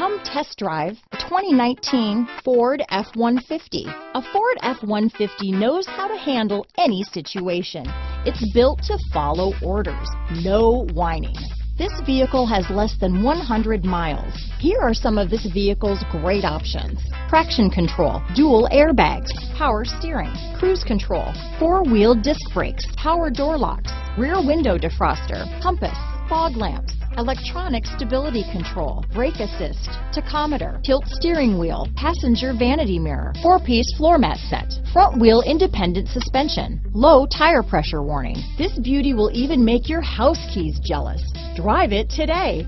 Come test drive the 2019 Ford F-150. A Ford F-150 knows how to handle any situation. It's built to follow orders, no whining. This vehicle has less than 100 miles. Here are some of this vehicle's great options. Traction control, dual airbags, power steering, cruise control, four-wheel disc brakes, power door locks, rear window defroster, compass, fog lamps, electronic stability control, brake assist, tachometer, tilt steering wheel, passenger vanity mirror, four-piece floor mat set, front wheel independent suspension, low tire pressure warning. This beauty will even make your house keys jealous. Drive it today.